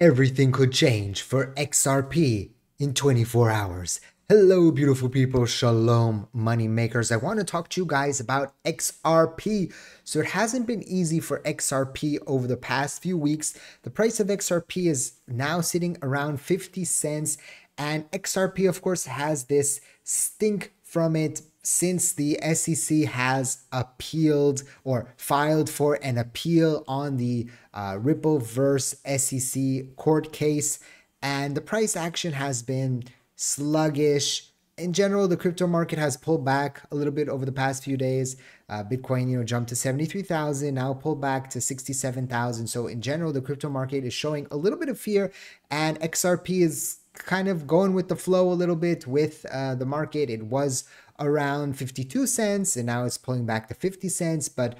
Everything could change for XRP in 24 hours. Hello, beautiful people. Shalom, money makers. I want to talk to you guys about XRP. So, it hasn't been easy for XRP over the past few weeks. The price of XRP is now sitting around 50 cents. And XRP, of course, has this stink from it since the SEC has appealed or filed for an appeal on the uh, Ripple versus SEC court case, and the price action has been sluggish. In general, the crypto market has pulled back a little bit over the past few days. Uh, Bitcoin, you know, jumped to 73,000, now pulled back to 67,000. So in general, the crypto market is showing a little bit of fear, and XRP is kind of going with the flow a little bit with uh, the market. It was around 52 cents and now it's pulling back to 50 cents. But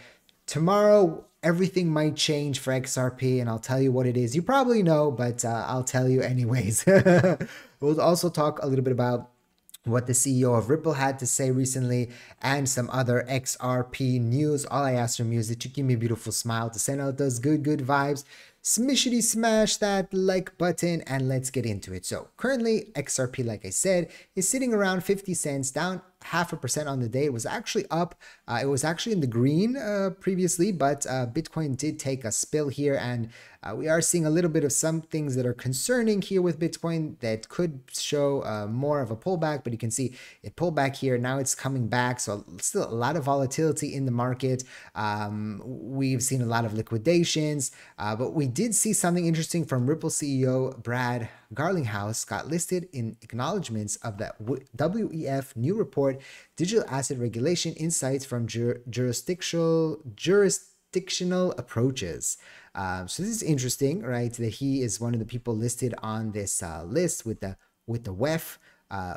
tomorrow, everything might change for XRP and I'll tell you what it is. You probably know, but uh, I'll tell you anyways. we'll also talk a little bit about what the CEO of Ripple had to say recently, and some other XRP news. All I ask from you is that you give me a beautiful smile to send out those good, good vibes smishity smash that like button and let's get into it. So currently XRP, like I said, is sitting around 50 cents down half a percent on the day. It was actually up. Uh, it was actually in the green uh, previously, but uh, Bitcoin did take a spill here and uh, we are seeing a little bit of some things that are concerning here with Bitcoin that could show uh, more of a pullback, but you can see it pulled back here. Now it's coming back. So still a lot of volatility in the market. Um, we've seen a lot of liquidations, uh, but we did see something interesting from Ripple CEO Brad Garlinghouse got listed in acknowledgments of that WEF new report, Digital Asset Regulation Insights from Jur- Jurisdictional Jurisdictional Approaches. Um, so this is interesting, right? That he is one of the people listed on this uh, list with the with the WEF, uh,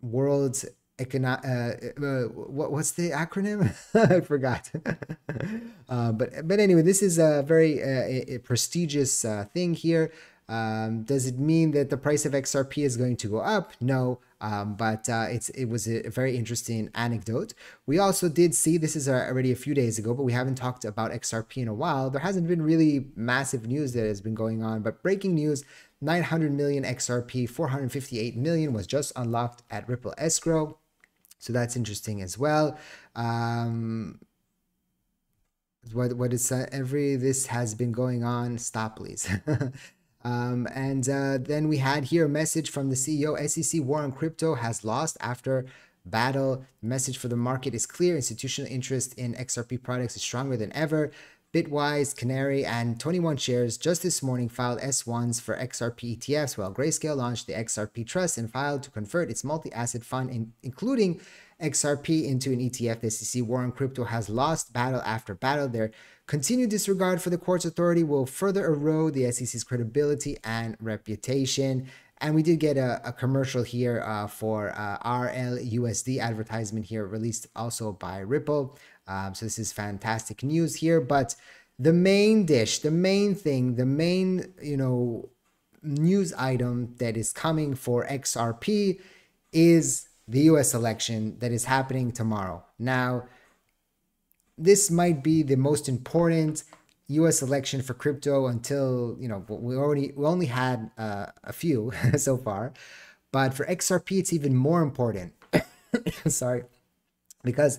World's Econo- uh, uh, what, what's the acronym? I forgot. uh, but but anyway, this is a very uh, prestigious thing here. Um, does it mean that the price of XRP is going to go up? No, um, but uh, it's it was a very interesting anecdote. We also did see this is already a few days ago, but we haven't talked about XRP in a while. There hasn't been really massive news that has been going on, but breaking news: 900 million XRP, 458 million was just unlocked at Ripple Escrow, so that's interesting as well. Um, what what is uh, every this has been going on? Stop, please. Um, and uh, then we had here a message from the CEO SEC war on crypto has lost after battle. The message for the market is clear. Institutional interest in XRP products is stronger than ever. Bitwise, Canary, and 21 shares just this morning filed S1s for XRP ETFs, while Grayscale launched the XRP Trust and filed to convert its multi asset fund, in, including XRP, into an ETF. The SEC war on crypto has lost battle after battle. Their continued disregard for the court's authority will further erode the SEC's credibility and reputation. And we did get a, a commercial here uh, for uh, RLUSD advertisement here, released also by Ripple. Um, so this is fantastic news here. But the main dish, the main thing, the main, you know, news item that is coming for XRP is the US election that is happening tomorrow. Now, this might be the most important US election for crypto until, you know, we already we only had uh, a few so far. But for XRP it's even more important. Sorry. Because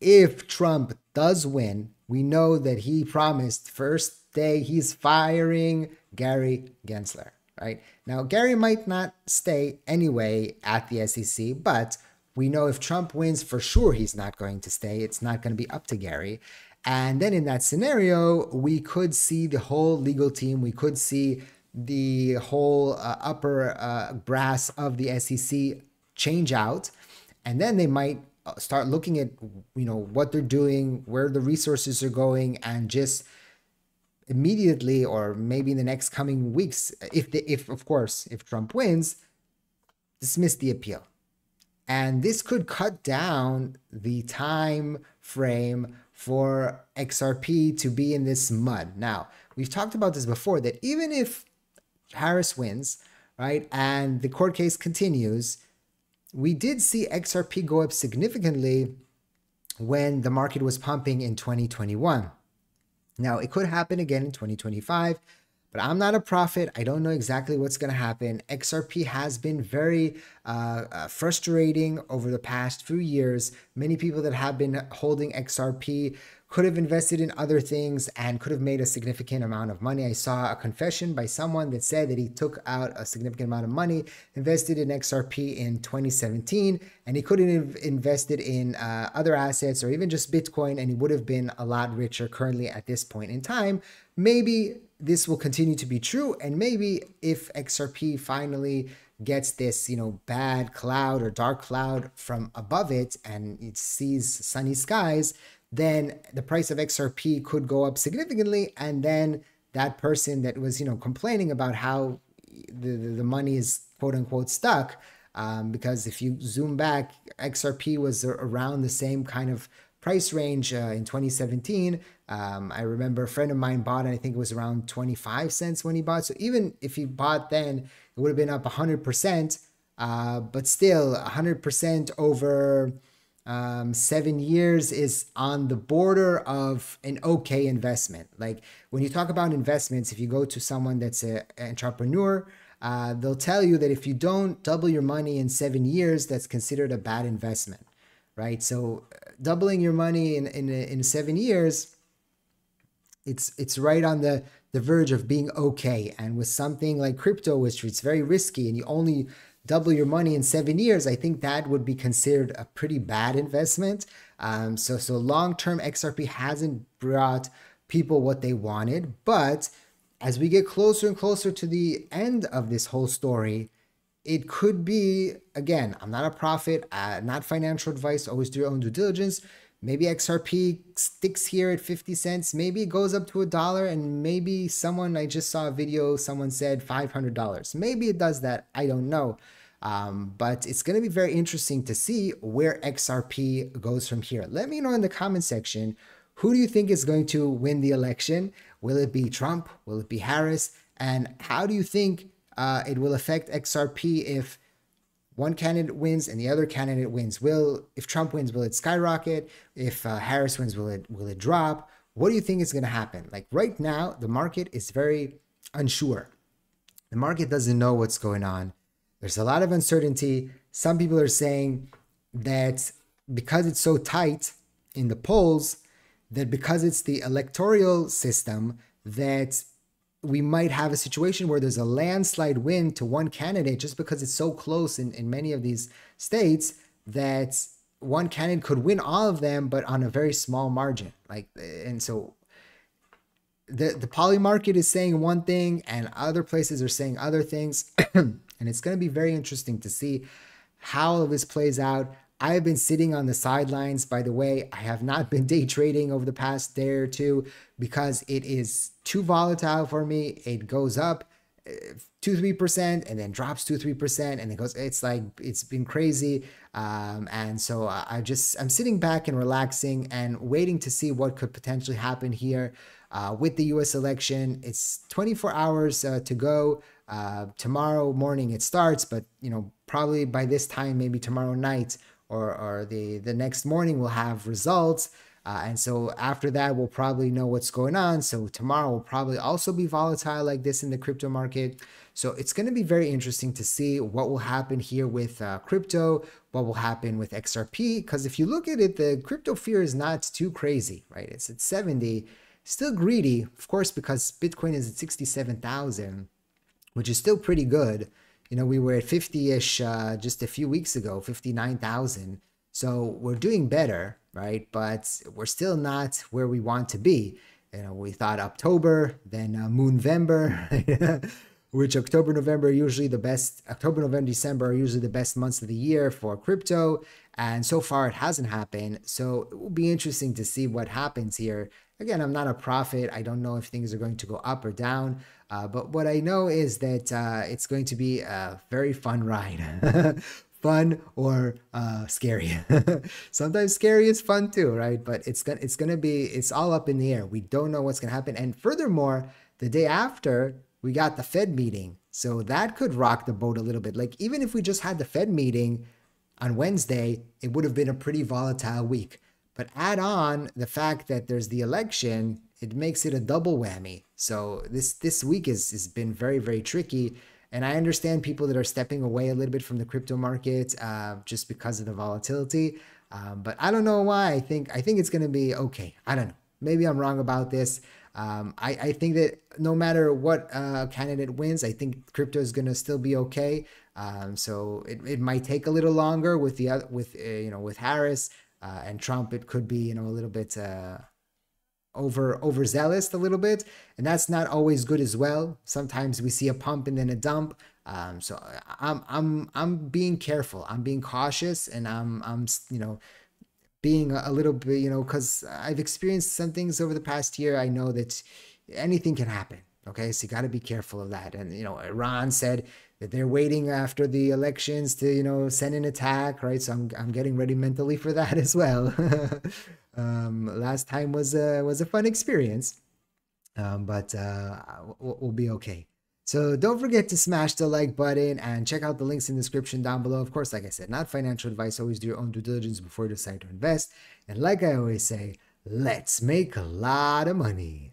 if Trump does win, we know that he promised first day he's firing Gary Gensler, right? Now, Gary might not stay anyway at the SEC, but we know if Trump wins, for sure he's not going to stay. It's not going to be up to Gary. And then in that scenario, we could see the whole legal team, we could see the whole uh, upper uh, brass of the SEC change out. And then they might uh, start looking at you know what they're doing where the resources are going and just immediately or maybe in the next coming weeks if the if of course if trump wins dismiss the appeal and this could cut down the time frame for xrp to be in this mud now we've talked about this before that even if harris wins right and the court case continues we did see XRP go up significantly when the market was pumping in 2021. Now, it could happen again in 2025, but I'm not a prophet. I don't know exactly what's going to happen. XRP has been very uh, uh, frustrating over the past few years. Many people that have been holding XRP could have invested in other things and could have made a significant amount of money. I saw a confession by someone that said that he took out a significant amount of money, invested in XRP in 2017, and he couldn't have invested in uh, other assets or even just Bitcoin, and he would have been a lot richer currently at this point in time. Maybe this will continue to be true, and maybe if XRP finally gets this, you know, bad cloud or dark cloud from above it and it sees sunny skies, then the price of XRP could go up significantly. And then that person that was, you know, complaining about how the, the money is quote unquote stuck, um, because if you zoom back, XRP was around the same kind of price range uh, in 2017. Um, I remember a friend of mine bought, and I think it was around 25 cents when he bought. So even if he bought then, it would have been up 100%, uh, but still 100% over um, seven years is on the border of an okay investment. Like when you talk about investments, if you go to someone that's an entrepreneur, uh, they'll tell you that if you don't double your money in seven years, that's considered a bad investment, right? So uh, doubling your money in in, in seven years, it's it's right on the the verge of being okay. And with something like crypto, which is very risky, and you only double your money in seven years, I think that would be considered a pretty bad investment. Um, so, so long term XRP hasn't brought people what they wanted, but as we get closer and closer to the end of this whole story, it could be again. I'm not a prophet, uh, not financial advice. Always do your own due diligence. Maybe XRP sticks here at 50 cents. Maybe it goes up to a dollar, and maybe someone, I just saw a video, someone said $500. Maybe it does that. I don't know. Um, but it's going to be very interesting to see where XRP goes from here. Let me know in the comment section who do you think is going to win the election? Will it be Trump? Will it be Harris? And how do you think uh, it will affect XRP if one candidate wins and the other candidate wins. Will if trump wins will it skyrocket? If uh, harris wins will it will it drop? What do you think is going to happen? Like right now the market is very unsure. The market doesn't know what's going on. There's a lot of uncertainty. Some people are saying that because it's so tight in the polls that because it's the electoral system that we might have a situation where there's a landslide win to one candidate just because it's so close in, in many of these states that one candidate could win all of them, but on a very small margin. Like, and so the, the Polymarket is saying one thing and other places are saying other things. and it's going to be very interesting to see how this plays out. I have been sitting on the sidelines. By the way, I have not been day trading over the past day or two because it is too volatile for me. It goes up uh, two three percent and then drops two three percent and it goes. It's like it's been crazy. Um, and so I just I'm sitting back and relaxing and waiting to see what could potentially happen here uh, with the U.S. election. It's 24 hours uh, to go. Uh, tomorrow morning it starts, but you know probably by this time, maybe tomorrow night or, or the, the next morning we'll have results. Uh, and so after that, we'll probably know what's going on. So tomorrow will probably also be volatile like this in the crypto market. So it's going to be very interesting to see what will happen here with uh, crypto, what will happen with XRP. Because if you look at it, the crypto fear is not too crazy, right? It's at 70, still greedy, of course, because Bitcoin is at 67,000, which is still pretty good. You know, we were at 50-ish uh, just a few weeks ago, 59,000. So we're doing better, right? But we're still not where we want to be. You know, we thought October, then uh, Moonvember, which October, November usually the best. October, November, December are usually the best months of the year for crypto. And so far, it hasn't happened. So it will be interesting to see what happens here. Again, I'm not a prophet. I don't know if things are going to go up or down. Uh, but what I know is that uh, it's going to be a very fun ride. fun or uh, scary. Sometimes scary is fun too, right? But it's gonna it's gonna be it's all up in the air. We don't know what's gonna happen. And furthermore, the day after we got the Fed meeting, so that could rock the boat a little bit. Like even if we just had the Fed meeting on Wednesday, it would have been a pretty volatile week. But add on the fact that there's the election, it makes it a double whammy. So this this week is has been very very tricky. And I understand people that are stepping away a little bit from the crypto market uh, just because of the volatility. Um, but I don't know why. I think I think it's going to be okay. I don't know. Maybe I'm wrong about this. Um, I, I think that no matter what uh, candidate wins, I think crypto is going to still be okay. Um, so it, it might take a little longer with the other, with uh, you know with Harris uh, and Trump. It could be you know a little bit uh, over overzealous a little bit, and that's not always good as well. Sometimes we see a pump and then a dump. Um, so I'm I'm I'm being careful. I'm being cautious, and I'm I'm you know being a little bit, you know, because I've experienced some things over the past year. I know that anything can happen. Okay, so you got to be careful of that. And you know, Iran said that they're waiting after the elections to, you know, send an attack, right? So I'm I'm getting ready mentally for that as well. um, last time was a was a fun experience, um, but uh, we'll, we'll be okay. So don't forget to smash the like button and check out the links in the description down below. Of course, like I said, not financial advice. Always do your own due diligence before you decide to invest. And like I always say, let's make a lot of money.